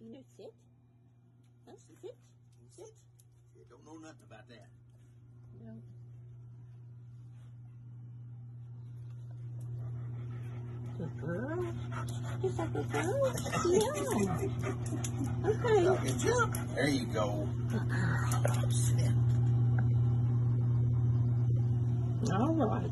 You know, sit. Huh? Sit. Sit. You don't know nothing about that. No. Good girl. Is that good girl? Yeah. Okay. Okay, jump. There you go. Good girl. Sit. All right.